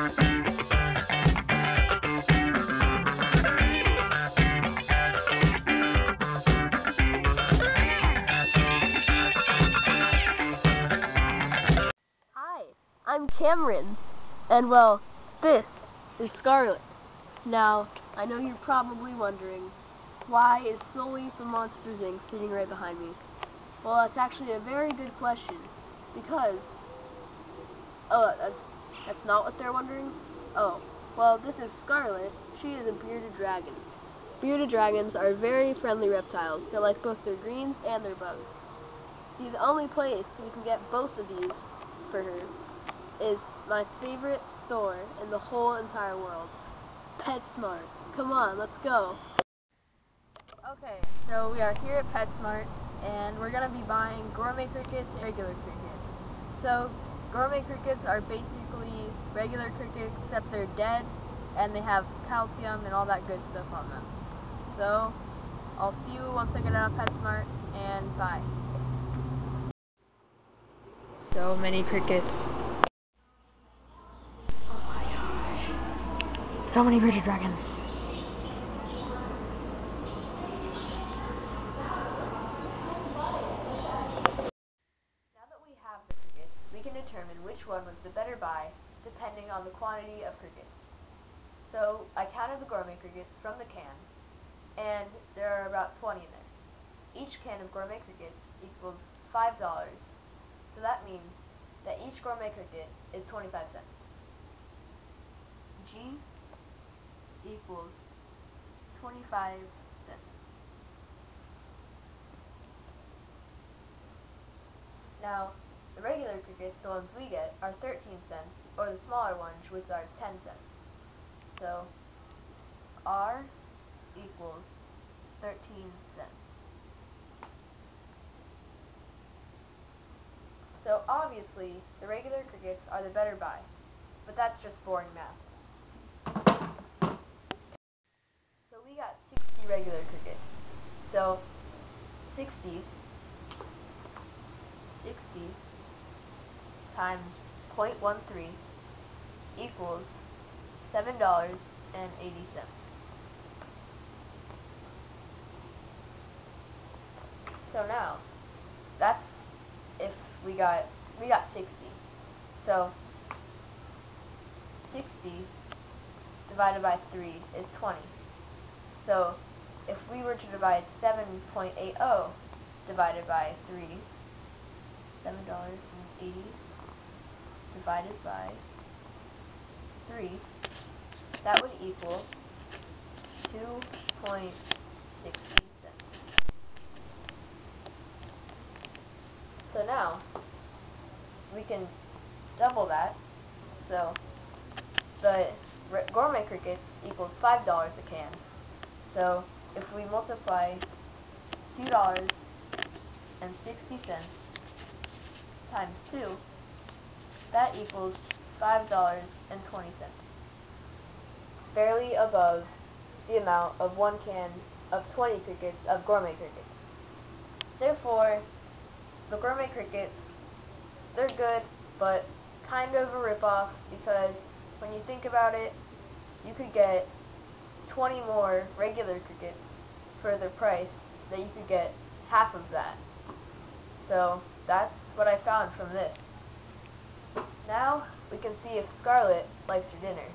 Hi, I'm Cameron, and well, this is Scarlet. Now, I know you're probably wondering, why is Sully from Monsters Inc. sitting right behind me? Well, that's actually a very good question, because, oh, that's, that's not what they're wondering? Oh, well, this is Scarlet. She is a bearded dragon. Bearded dragons are very friendly reptiles. They like both their greens and their bugs. See, the only place we can get both of these for her is my favorite store in the whole entire world, PetSmart. Come on, let's go. Okay, so we are here at PetSmart, and we're going to be buying gourmet crickets and regular crickets. So, gourmet crickets are basically regular crickets, except they're dead, and they have calcium and all that good stuff on them. So, I'll see you once I get out of PetSmart, and bye. So many crickets. Oh my gosh. So many bearded dragons. Now that we have the crickets, we can determine which one was the better buy depending on the quantity of crickets. So I counted the gourmet crickets from the can, and there are about 20 in there. Each can of gourmet crickets equals $5, so that means that each gourmet cricket is 25 cents. G equals 25 cents. Now, the regular crickets, the ones we get, are 13 cents, or the smaller ones, which are 10 cents. So, R equals 13 cents. So obviously, the regular crickets are the better buy, but that's just boring math. So we got 60 regular crickets. So 60, 60 times 0.13 equals $7.80. So now, that's if we got we got 60. So 60 divided by 3 is 20. So if we were to divide 7.80 divided by 3, $7.80 divided by 3, that would equal 2.60 cents. So now, we can double that. So, the gourmet crickets equals $5 a can. So, if we multiply $2.60 times 2, that equals $5.20. Barely above the amount of one can of 20 crickets of gourmet crickets. Therefore, the gourmet crickets, they're good, but kind of a ripoff because when you think about it, you could get 20 more regular crickets for the price that you could get half of that. So that's what I found from this. Now we can see if Scarlet likes her dinner.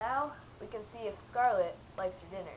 Now we can see if Scarlet likes her dinner.